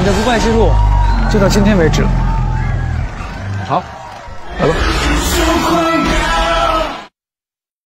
你的不败之路就到今天为止了。好，来吧。